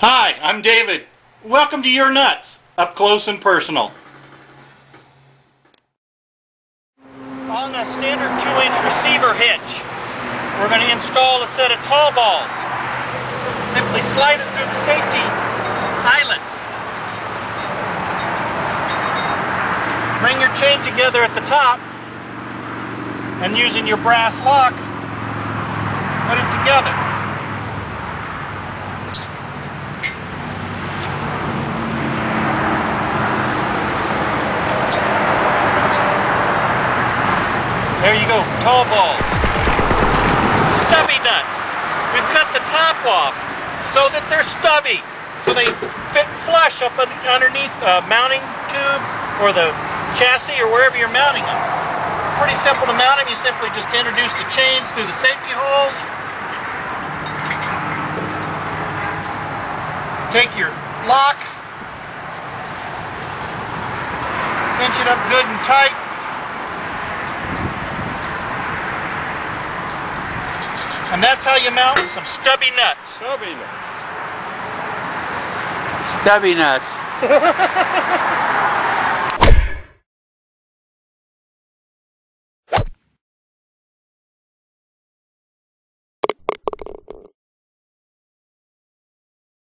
Hi, I'm David. Welcome to Your Nutz, up close and personal. On a standard 2-inch receiver hitch, we're going to install a set of tall balls. Simply slide it through the safety eyelets. Bring your chain together at the top and using your brass lock, put it together. There you go, tall balls. Stubby nuts. We've cut the top off so that they're stubby. So they fit flush up underneath a mounting tube or the chassis or wherever you're mounting them. Pretty simple to mount them. You simply just introduce the chains through the safety holes. Take your lock. Cinch it up good and tight. And that's how you mount some stubby nuts. Stubby nuts. Stubby nuts.